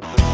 Bye.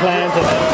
plans